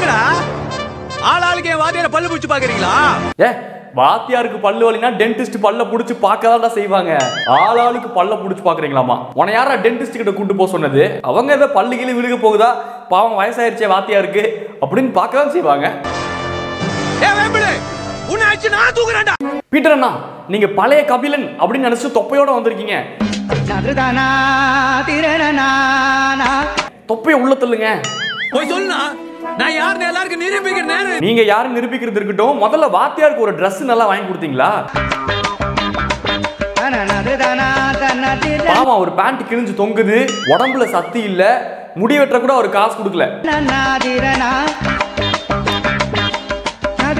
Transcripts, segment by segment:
என்னங்கடா? ஆள் ஆளுக்கு என் வாத்தியார பல்லு பிடிச்சு பாக்குறீங்களா ஏ வாத்தியாருக்கு பல்லு வலினா டென்டிஸ்ட் பல்ல புடிச்சு பார்க்கதான்டா செய்வாங்க. ஆளாளுக்கு பல்ல புடிச்சு பாக்குறீங்களாமா உன யாரா டென்டிஸ்ட் கிட்ட கூட்டு போக சொன்னது? அவங்க ஏதோ பல்லு கிளி விழுக போகுதா? பாவம் வயசாயிருச்சே வாத்தியாருக்கு. அப்படின்னு பார்க்க தான் செய்வாங்க. ஏ வேம்பிடு உன்னை அடிச்சு நான் தூக்குறேன்டா. பீட்டர் அண்ணா நீங்க பழைய கபிலன் அப்படின்னு நினைச்சு தொப்பையோட வந்திருக்கீங்க. தொப்பைய உள்ள தள்ளுங்க. போய் சொல்லுனா நான் யாருன்னு எல்லாருக்கும் நிரூபிக்கிற நேரம் நீங்க யாரும் நிரூபிக்கிறது இருக்கட்டும். முதல்ல வாத்தியாருக்கு ஒரு Dress நல்லா வாங்கி கொடுத்தீங்களா? பாவம் ஒரு பேண்ட் கிழிஞ்சு தொங்குது. உடம்புல சக்தி இல்ல. முடி வெட்ட கூட ஒரு காசு கொடுக்கல.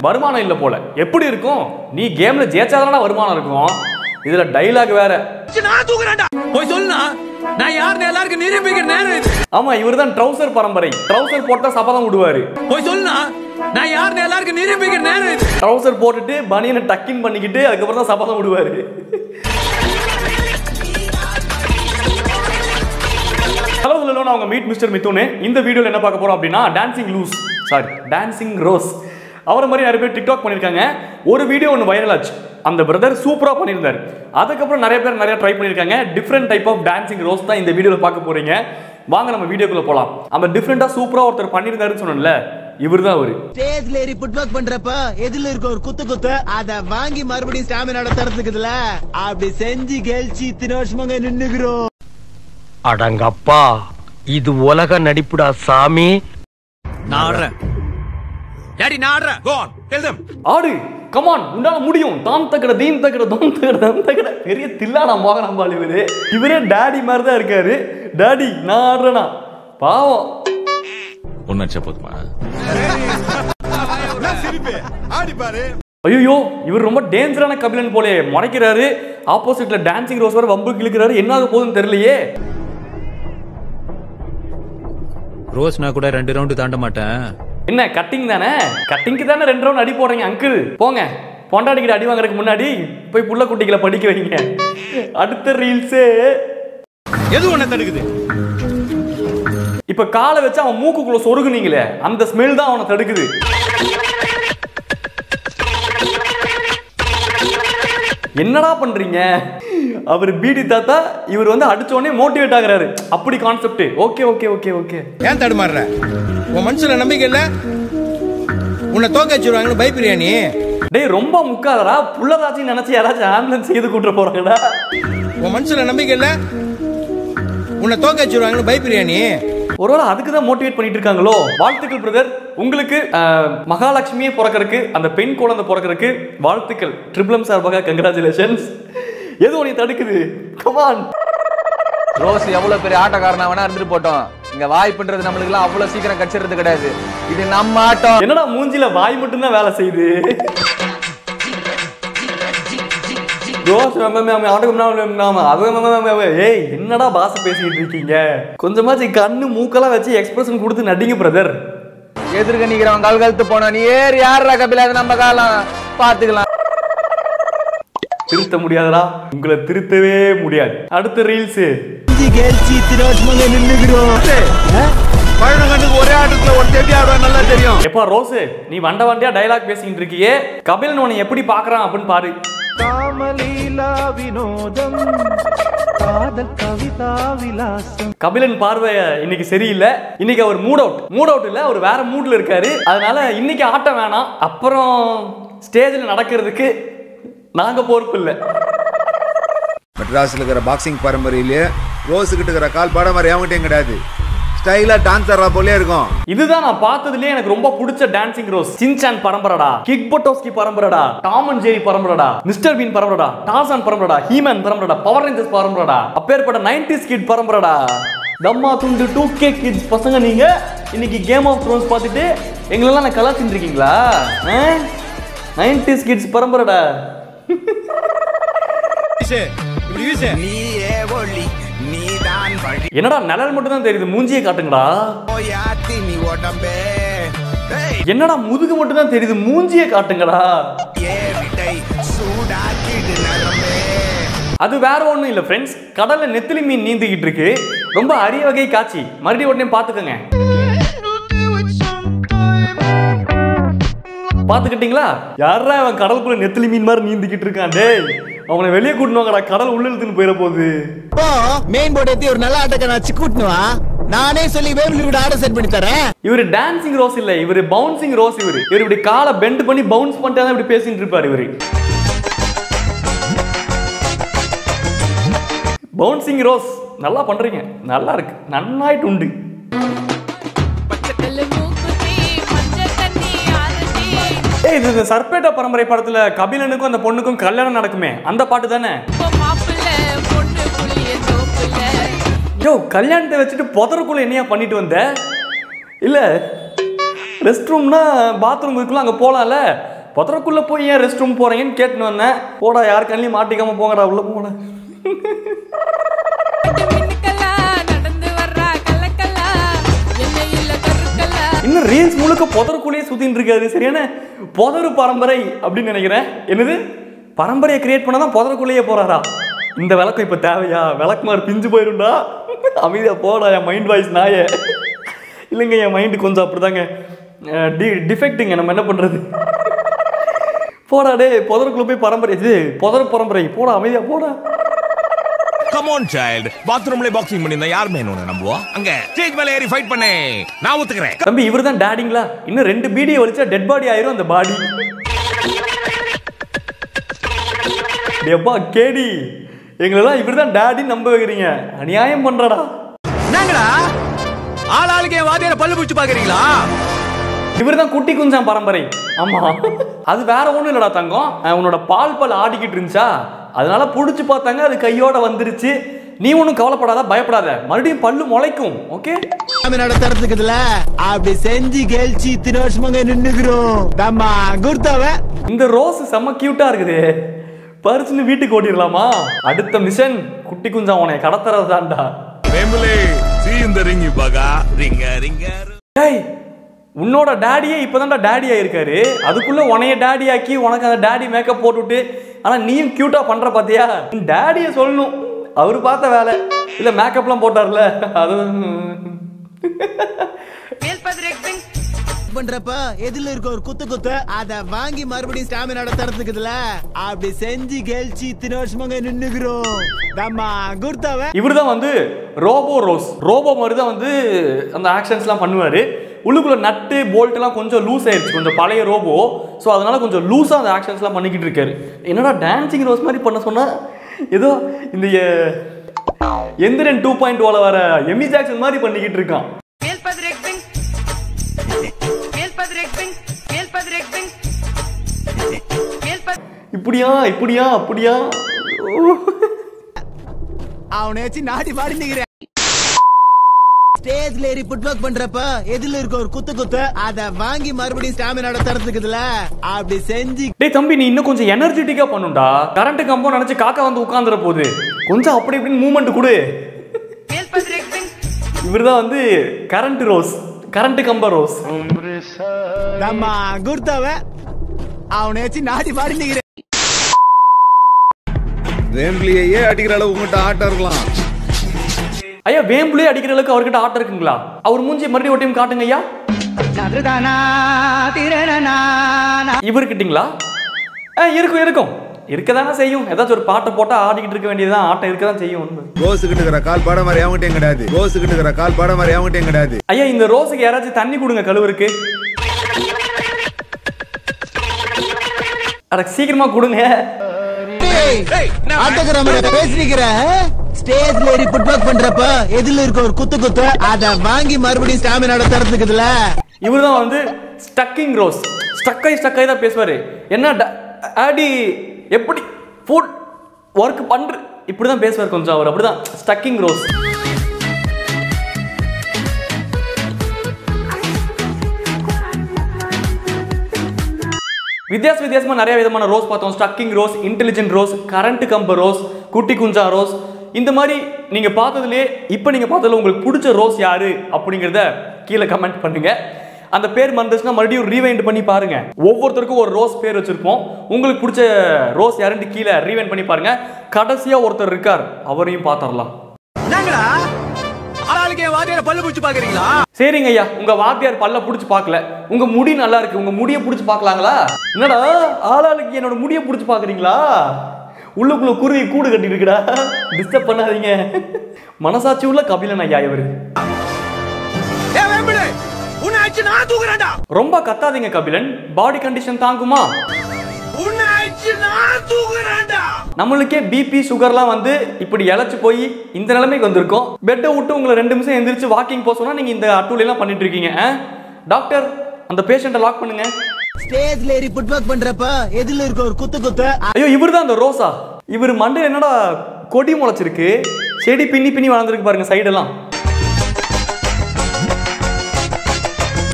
வருமானம் இல்ல போல. எப்படி இருக்கும்? நீ கேம்ல ஜெயிச்சாதான வருமானம் இருக்கும். இதுல டைலாக் வேற. அடிச்சு நான் தூக்குறேன்டா. போய் சொல்லுனா நான் யாருன்னு எல்லாருக்கும் நிரூபிக்கிற நேரம் இது. ஆமா இவர்தான் ட்ரௌசர் பரம்பரை. ட்ரௌசர் போட்டா சபதம் விடுவாரு போய் சொல்லுனா நான் யாருன்னு எல்லாருக்கும் நிரூபிக்கிற நேரம் இது. ட்ரௌசர் போட்டுட்டு பனியனை டக்கின் பண்ணிக்கிட்டு அதுக்கப்புறம் தான் சபதம் விடுவாரு ஹலோ ஹலோ நான் உங்க மீட் மிஸ்டர் மித்துனு இந்த வீடியோல என்ன பார்க்க போறோம் அப்படின்னா dancing loose sorry dancing rose அவரை மாதிரி நிறைய பேர் டிக்டாக் பண்ணியிருக்காங்க ஒரு வீடியோ ஒன்று வைரல் ஆச்சு. அந்த பிரதர் சூப்பராக பண்ணியிருந்தார். அதுக்கப்புறம் நிறைய பேர் நிறைய ட்ரை பண்ணியிருக்காங்க. Different type of dancing rose தான் இந்த வீடியோவில் பார்க்க போறீங்க. வாங்க நம்ம வீடியோக்குள்ள போகலாம் அந்த டிஃப்ரெண்ட்டாக சூப்பராக ஒருத்தர் பண்ணியிருந்தாருன்னு சொன்னேன்ல இவர் தான் அவர் ஸ்டேஜ்ல ஏறி புட்பாக் பண்றப்ப எதுல இருக்க ஒரு குத்து குத்து அத வாங்கி மறுபடியும் ஸ்டாமினாட தரத்துக்குதுல அப்படி செஞ்சு கெழிச்சு இத்தனை வருஷமாங்க நின்னுக்கிறோம். அடங்கப்பா இது உலக நடிப்புடா சாமி. நான் ஆடுறேன் டாடி நான் ஆடுறேன் கோ ஆன் டெல் them. ஆடு. கமான் உன்னால முடியும். தாம் தக்கட தீம் தக்கட தோம் தக்கட தம் தக்கட பெரிய தில்லானா மோகனாம்பாள் இவரு இவரே டாடி மாதிரி தான் இருக்காரு. டாடி நான் ஆடுறேனா? பாவம். ஒன்னு அடிச்சா போதுமா? ஐயோ இவர் ரொம்ப டேஞ்சரான கபிலன் போலே. முறைக்கிறாரு. ஆப்போசிட்ல டான்சிங் ரோஸ் வர வம்பு கிழக்கிறாரு. என்ன ஆக போகுதுன்னு தெரியலையே. ரோஸ் நான் கூட ரெண்டு ரவுண்டு தாண்ட மாட்டேன். என்ன கட்டிங் தானே? கட்டிங்க்கு தானே ரெண்டு ரவுண்ட் அடி போடுறீங்க அங்கிள் போங்க. பொண்டாடிக்கிட்ட அடி வாங்குறதுக்கு முன்னாடி போய் புள்ள குட்டிகளை படிக்க வைங்க. அடுத்த ரீல்ஸே எது ஒண்ணு தடுக்குது? இப்ப காலை வச்சு அவன் மூக்குக்குள்ள சொருகுனீங்களே அந்த ஸ்மெல் தான் அவனை தடுக்குது. என்னடா பண்றீங்க? அவர் பீடி தாத்தா இவர் வந்து அடிச்ச உடனே மோட்டிவேட் ஆகுறாரு. அப்படி concept okay okay okay okay ஏன் தடுமாறுற? உன் மனசுல நம்பிக்கை இல்ல? உன்னை தோக்க வச்சிருவாங்கன்னு பயப்படுறியா நீ? டேய் ரொம்ப முக்காதடா. புள்ளதாச்சும் நினைச்சு யாராச்சும் ஆம்புலன்ஸ் செய்து கூட்டு போறாங்கடா. உன் மனசுல நம்பிக்கை இல்ல? உன்னை தோக்க வச்சிருவாங்கன்னு பயப்படுறியா நீ? ஒருவேளை அதுக்கு தான் மோட்டிவேட் பண்ணிட்டு இருக்காங்களோ? வாழ்த்துக்கள் பிரதர் உங்களுக்கு மகாலட்சுமியே பிறக்கறதுக்கு அந்த பெண் குழந்தை பிறக்கறதுக்கு வாழ்த்துக்கள். ட்ரிபிளம் சார்பாக கங்க்ராச்சுலேஷன்ஸ் எது உன்னை தடுக்குது? கமான் ரோஸ் எவ்வளவு பெரிய ஆட்டக்காரனா வேணா இருந்துட்டு போட்டோம். இங்க வாய்ப்புன்றது நம்மளுக்கு எல்லாம் அவ்வளவு சீக்கிரம் கச்சிறது கிடையாது. இது நம்ம ஆட்டம். என்னடா மூஞ்சில வாய் மட்டும்தான் வேலை செய்யுது? என்னடா பாச பேசிக்கிட்டு இருக்கீங்க? கொஞ்சமாச்சு கண்ணு மூக்கெல்லாம் வச்சு எக்ஸ்பிரஷன் கொடுத்து நடிங்க பிரதர் எதிர்க்க நிக்கிறவன் கால் கழுத்து போனா நீ ஏறு யாருடா கபில? நம்ம காலம். பாத்துக்கலாம் திருத்த முடியாதடா. உங்களை திருத்தவே முடியாது. அடுத்த ரீல்ஸ் கெழிச்சு இத்தனை வருஷமாங்க நின்னுக்கிறோம் பழனகண்டுக்கு ஒரே ஆட்டத்துல ஒரு தேடி ஆடுவேன் நல்லா தெரியும். எப்பா ரோஸு நீ வண்ட வண்டியா டயலாக் பேசிக்கிட்டு இருக்கியே? கபிலன் உன்னை எப்படி பாக்குறான் அப்படின்னு பாரு. கபிலன் பார்வை இன்னைக்கு சரியில்லை. இன்னைக்கு அவர் மூட் அவுட் மூட் அவுட் இல்ல அவர் வேற மூட்ல இருக்காரு. அதனால இன்னைக்கு ஆட்டம் வேணாம். அப்புறம் ஸ்டேஜில் நடக்கிறதுக்கு நாங்க பொறுப்பு இல்லை. மெட்ராஸில் இருக்கிற பாக்ஸிங் பரம்பரையிலே ரோஸு கிட்ட இருக்கிற கால் பாடம் மாதிரி எவன்கிட்டயும் கிடையாது. ஸ்டைலா டான்ஸ் ஆடுறா போலே இருக்கும். இதுதான் நான் பார்த்ததுலயே எனக்கு ரொம்ப பிடிச்ச டான்சிங் ரோஸ் சின்சான் பரம்பரடா. கிக் பொட்டோஸ்கி பரம்பரடா. டாம் அண்ட் ஜெரி பரம்பரடா. மிஸ்டர் பீன் பரம்பரடா. டாசான் பரம்பரடா. ஹீமன் பரம்பரடா. பவர் ரேஞ்சர்ஸ் பரம்பரடா. அப்பேற்பட்ட 90s கிட் பரம்பரடா. தம்மா துண்டு டூ கே கிட்ஸ் பசங்க நீங்க. இன்னைக்கு கேம் ஆஃப் த்ரோன்ஸ் பார்த்துட்டு எங்களெல்லாம் நான் கலாச்சிட்டு இருக்கீங்களா நைன்டிஸ் கிட்ஸ் பரம்பரடா. என்னடா நிழல் மட்டும் தான் தெரியுது. மூஞ்சியை காட்டுங்கடா. நீ உடம்பே. ஏய், என்னடா முதுகு மட்டும் தான் தெரியுது. மூஞ்சியை காட்டுங்கடா. அது வேற ஒண்ணும் இல்ல ஃப்ரெண்ட்ஸ் கடல்ல நெத்திலி மீன் நீந்திக்கிட்டு இருக்கு. ரொம்ப அரிய வகை காட்சி. மறுபடியும் உடனே பாத்துக்கோங்க பாத்துக்கிட்டீங்களா யாரா அவன் கடலுக்குள்ள நெத்திலி மீன் மாதிரி நீந்திக்கிட்டு இருக்கான்? டேய் அவனை வெளியே கூட்டினு கடல் உள்ள இழுத்துன்னு போயிட போகுது. மெயின் போர்டு ஏத்தி ஒரு நல்ல ஆட்டக்காரன் வச்சு கூட்டணுவா நானே சொல்லி வேபிள் கூட ஆர்டர் செட் பண்ணி தரேன். இவர் டான்சிங் ரோஸ் இல்ல இவர் பவுன்சிங் ரோஸ் இவர். இவர் இப்படி காலை பெண்ட் பண்ணி பவுன்ஸ் பண்ணிட்டு தான் இப்படி பேசிட்டு இருப்பாரு இவரு. பவுன்சிங் ரோஸ் நல்லா பண்றீங்க. நல்லா இருக்கு. நன்னாயிட்டு உண்டு. ஏய் இது இந்த சர்பேட்டா பரம்பரை படத்துல கபிலனுக்கும் அந்த பொண்ணுக்கும் கல்யாணம் நடக்குமே. அந்த பாட்டு தானே? பொண்ணு யோ கல்யாணத்தை வச்சுட்டு புதருக்குள்ள என்னையா பண்ணிட்டு வந்த? இல்ல ரெஸ்ட் ரூம்னா பாத்ரூம் இருக்குல்ல அங்க போலாம்ல? புதருக்குள்ள போய் ஏன் ரெஸ்ட் ரூம் போறீங்கன்னு கேட்டுன்னு வந்தேன். போடா யார் கண்ணிலையும் மாட்டிக்காம போங்கடா உள்ள போட. இன்னும் ரீல்ஸ் முழுக்க புதருக்குள்ளேயே சுத்தின்னு இருக்காது சரியான? புதரு பரம்பரை அப்படின்னு நினைக்கிறேன். என்னது? பரம்பரையை கிரியேட் பண்ணா தான் புதருக்குள்ளேயே போகிறாரா இந்த விளக்கம் இப்போ தேவையா? விளக்குமாறு பிஞ்சு போயிடும்டா அமைதியாக போடா என் மைண்ட் வாய்ஸ் நாயே. இல்லைங்க என் மைண்டு கொஞ்சம் அப்படிதாங்க. தாங்க டி டிஃபெக்ட்டுங்க நம்ம என்ன பண்ணுறது போடா டே புதருக்குள்ளே போய் பரம்பரை. இது புதர் பரம்பரை. போடா அமைதியாக போடா. கமோன் சைல்டு பாத்ரூம்ல பாக்ஸிங் பண்ணிருந்தா யார் மேன் உன்னை நம்புவா? அங்க ஸ்டேஜ் மேல ஏறி ஃபைட் பண்ணே. நான் ஒத்துக்கிறேன். தம்பி இவர் தான் டேடிங்களா இன்னும் ரெண்டு பீடியை வலிச்சா டெட் பாடி ஆயிரும் அந்த பாடி எப்பா கேடி எங்களெல்லாம் இவர் தான் டேடின்னு நம்ப வைக்கிறீங்க. அநியாயம் பண்றடா. என்னங்கடா? ஆள் ஆளுக்கு என் வாதியார பல்லு பிடிச்சு பாக்குறீங்களா இவர் தான் குட்டி குஞ்சான் பரம்பரை. ஆமா. அது வேற ஒண்ணும் இல்லடா தங்கம். உன்னோட பால் பால் ஆடிக்கிட்டு இருந்துச்சா? அதனால புடிச்சு பார்த்தாங்க அது கையோட வந்துருச்சு. நீ ஒன்றும் கவலைப்படாத பயப்படாத. மறுபடியும் பல்லு முளைக்கும் ஓகே அப்படி செஞ்சு கெழிச்சு இத்தனை வருஷமாங்க நின்னுக்கிறோம் இந்த ரோஸ் செம்ம கியூட்டா இருக்குது. பறிச்சுன்னு வீட்டுக்கு ஓட்டிடலாமா? அடுத்த மிஷன் குட்டி குஞ்சா உனைய கடத்துறதாண்டா வேம்புலே சீ இந்த ரிங்கி பாகா ரிங்க ரிங்க டேய் உன்னோட டேடியே இப்போதான்டா டேடி ஆயிருக்காரு. அதுக்குள்ள உனைய டேடி ஆக்கி உனக்கு அந்த டேடி மேக்கப் போட்டுவிட்டு ஆனா நீயும் கியூட்டா பண்ற பாத்தியா? டேடியை சொல்லணும். அவர் பார்த்த வேலை. இல்ல மேக்கப்லாம் போட்டார்ல. அது பண்றப்ப எதில இருக்க ஒரு குத்து குத்து அத வாங்கி மறுபடியும் ஸ்டாமினா நடத்துறதுக்குதுல அப்படி செஞ்சு கெழிச்சு இத்தனை வருஷமாங்க நின்னுக்கிறோம். இவர் தான் வந்து ரோபோ ரோஸ். ரோபோ மாதிரி தான் வந்து அந்த ஆக்ஷன்ஸ்லாம் பண்ணுவார். உள்ளுக்குள்ள நட்டு போல்ட்லாம் கொஞ்சம் லூஸ் ஆயிடுச்சு கொஞ்சம் பழைய ரோபோ ஸோ அதனால கொஞ்சம் லூஸாக அந்த ஆக்ஷன்ஸ்லாம் பண்ணிக்கிட்டு இருக்காரு. என்னடா டான்சிங் ரோஸ் மாதிரி பண்ண சொன்னால் ஏதோ இந்த எந்திரன் டூ பாயிண்ட் ஓல வர எமி ஜாக்சன் மாதிரி பண்ணிக்கிட்டு இருக்கான். இப்படியா இப்படியா அப்படியா? அவனை வச்சு நாடி பாடி நிக்கிறேன். ஸ்டேஜ்ல ஏறி புட்பாக் பண்றப்ப எதில இருக்க ஒரு குத்து குத்து அத வாங்கி மறுபடியும் ஸ்டாமினா நடத்துறதுக்குதுல அப்படி செஞ்சு டேய் தம்பி நீ இன்னும் கொஞ்சம் எனர்ஜெட்டிக்கா பண்ணுண்டா கரண்ட் கம்பம் நினைச்சு காக்கா வந்து உட்காந்துற போகுது கொஞ்சம் அப்படி இப்படின்னு மூவ்மெண்ட் கொடு. இவர்தான் வந்து கரண்ட் ரோஸ் கரண்ட் கம்ப ரோஸ் தம்மா குர்த்தாவ அவனை வச்சு நாடி பாடி நிக்கிறேன். வேம்பிளியே அடிக்கிற அளவு உங்ககிட்ட ஆட்டம் இருக்கலாம். ஐயா வேம்புலே அடிக்கிற அளவுக்கு அவர்கிட்ட ஆட்டம் இருக்குங்களா? அவர் மூஞ்சி மறுபடியும் ஒரு டைம் காட்டுங்க ஐயா. இவர்கிட்டீங்களா ஆ இருக்கும் இருக்கும். இருக்கதானே செய்யும். ஏதாச்சும் ஒரு பாட்டை போட்டா ஆடிக்கிட்டு இருக்க வேண்டியதுதான். ஆட்டம் இருக்க தான் செய்யும் உண்மை. ரோஸ் கிட்ட இருக்கிற கால் பாடம் மாதிரி அவங்ககிட்டயும் கிடையாது. ரோஸ் கிட்ட இருக்கிற கால் பாடம் மாதிரி அவங்ககிட்டயும் கிடையாது. ஐயா இந்த ரோஸுக்கு யாராச்சும் தண்ணி கொடுங்க கழுவுருக்கு. அட சீக்கிரமா கொடுங்க. ஆட்டோகிராம பேசி நிக்கிற ஸ்டேஜ்ல ஏறி புட்பாக் பண்றப்ப எதில இருக்க ஒரு குத்து குத்து அத வாங்கி மறுபடியும் ஸ்டாமினா நடத்துறதுக்குதுல இவர் தான் வந்து ஸ்டக்கிங் ரோஸ் ஸ்டக்காய் ஸ்டக்காய் தான் பேசுவார். என்ன ட- ஆடி எப்படி ஃபுட் ஒர்க் பண்ற இப்படி தான் பேசுவார் கொஞ்சம் அவர். அப்படி தான் ஸ்டக்கிங் ரோஸ் வித்தியாச வித்தியாசமாக நிறைய விதமான ரோஸ் பார்த்தோம். ஸ்டக்கிங் ரோஸ் இன்டெலிஜென்ட் ரோஸ் கரண்ட் கம்ப ரோஸ் குட்டி குஞ்சா ரோஸ் இந்த மாதிரி நீங்கள் பார்த்ததுலேயே இப்போ நீங்கள் பார்த்ததுல உங்களுக்கு பிடிச்ச ரோஸ் யாரு அப்படிங்கிறத கீழே கமெண்ட் பண்ணுங்கள் அந்த பேர் மறந்துச்சுன்னா மறுபடியும் ரீவைண்ட் பண்ணி பாருங்க. ஒவ்வொருத்தருக்கும் ஒரு ரோஸ் பேர் வச்சிருப்போம். உங்களுக்கு பிடிச்ச ரோஸ் யாருன்னு கீழே ரீவைண்ட் பண்ணி பாருங்க. கடைசியா ஒருத்தர் இருக்கார் அவரையும் பார்த்துடலாம். ஆளாளுக்கு என் வாதியார பல்லு பிடிச்சு பாக்குறீங்களா சரிங்க ஐயா. உங்க வாத்தியார் பல்ல புடிச்சு பார்க்கல. உங்க முடி நல்லா இருக்கு. உங்க முடிய புடிச்சு பார்க்கலாங்களா? என்னடா? ஆளாளுக்கு என்னோட முடிய புடிச்சு பாக்குறீங்களா உள்ளுக்குள்ள குருவி கூடு கட்டி இருக்குடா. டிஸ்டர்ப் பண்ணாதீங்க. மனசாட்சி உள்ள கபிலன் ஐயா இவரு. ரொம்ப கத்தாதீங்க கபிலன். பாடி கண்டிஷன் தாங்குமா? நம்மளுக்கே பிபி சுகர்லாம் வந்து இப்படி இழைச்சு போய் இந்த நிலைமைக்கு வந்திருக்கோம். பெட்டை விட்டு உங்களை ரெண்டு நிமிஷம் எந்திரிச்சு வாக்கிங் போக சொன்னா நீங்க இந்த அட்டூழியெல்லாம் பண்ணிட்டு இருக்கீங்க? டாக்டர் அந்த பேஷண்ட்டை லாக் பண்ணுங்க. ஸ்டேஜ்ல ஏறி ஃபுட் ஒர்க் பண்றப்ப எதிரில இருக்க ஒரு குத்து குத்து. ஐயோ இவர் தான் அந்த ரோசா. இவர் மண்டையில் என்னடா கொடி முளைச்சிருக்கு. செடி பின்னி பின்னி வளர்ந்துருக்கு பாருங்க சைடெல்லாம்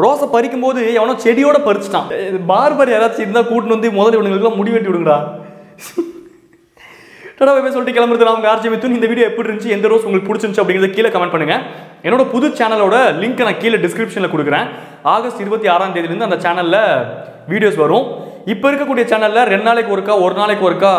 ரோஸை பறிக்கும் போது எவனோ செடியோட பறிச்சிட்டான். பார்பர் யாராச்சும் இருந்தால் கூட்டின்னு வந்து முதல்ல இவனுங்களுக்குலாம் முடி வெட்டி விடுங்கடா. டடா போய் சொல்லிட்டு கிளம்புறது அவங்க உங்க ஆர்ஜி மித்துன் இந்த வீடியோ எப்படி இருந்துச்சு? எந்த ரோஸ் உங்களுக்கு பிடிச்சிருந்துச்சு அப்படிங்கிறத கீழே கமெண்ட் பண்ணுங்க. என்னோட புது சேனலோட லிங்க் நான் கீழே டிஸ்கிரிப்ஷனில் கொடுக்குறேன். ஆகஸ்ட் இருபத்தி ஆறாம் தேதியிலேருந்து அந்த சேனலில் வீடியோஸ் வரும். இப்போ இருக்கக்கூடிய சேனலில் ரெண்டு நாளைக்கு ஒருக்கா ஒரு நாளைக்கு ஒருக்கா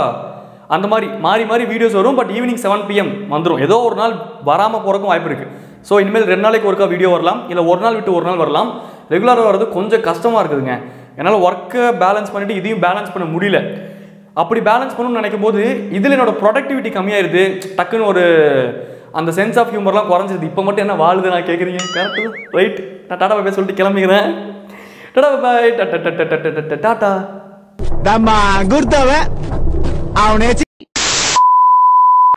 அந்த மாதிரி மாறி மாறி வீடியோஸ் வரும். பட் ஈவினிங் செவன் பிஎம் வந்துடும் ஏதோ ஒரு நாள் வராமல் போகிறக்கும் வாய்ப்பு இருக்குது ஸோ இனிமேல் ரெண்டு நாளைக்கு ஒருக்கா வீடியோ வரலாம். இல்லை ஒரு நாள் விட்டு ஒரு நாள் வரலாம். ரெகுலராக வர்றது கொஞ்சம் கஷ்டமாக இருக்குதுங்க. என்னால் ஒர்க்கை பேலன்ஸ் பண்ணிவிட்டு இதையும் பேலன்ஸ் பண்ண முடியல. அப்படி பேலன்ஸ் பண்ணணும்னு நினைக்கும் போது இதில் என்னோட ப்ரொடக்டிவிட்டி கம்மியாயிருது. டக்குன்னு ஒரு அந்த சென்ஸ் ஆஃப் ஹியூமர்லாம் குறைஞ்சிருது. இப்போ மட்டும் என்ன வாழுது நான் கேட்குறீங்க கரெக்டு ரைட் நான் டாடா பாய் சொல்லிட்டு கிளம்பிக்கிறேன். டாடா பாய் டாட்டா தம்மா குடுத்தவன் அவனை